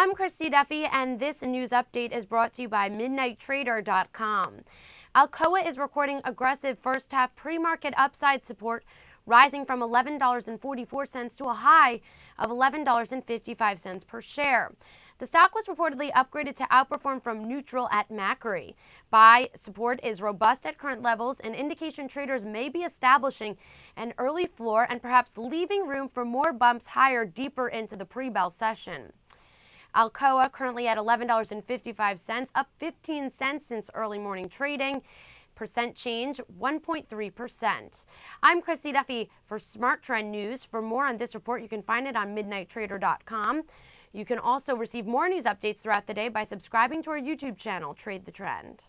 I'm Christy Duffy, and this news update is brought to you by MidnightTrader.com. Alcoa is recording aggressive first half pre market upside support, rising from $11.44 to a high of $11.55 per share. The stock was reportedly upgraded to outperform from neutral at Macquarie. Buy support is robust at current levels, and indication traders may be establishing an early floor and perhaps leaving room for more bumps higher deeper into the pre bell session. Alcoa currently at $11.55, up 15 cents since early morning trading. Percent change 1.3%. I'm Christy Duffy for Smart Trend News. For more on this report, you can find it on midnighttrader.com. You can also receive more news updates throughout the day by subscribing to our YouTube channel, Trade the Trend.